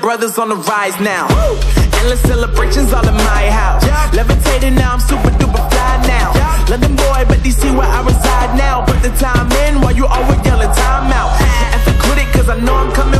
brothers on the rise now. Endless celebrations all in my house. Levitating now, I'm super duper fly now. London boy, but DC where I reside now. Put the time in while you always yelling time out. And quit it, cause I know I'm coming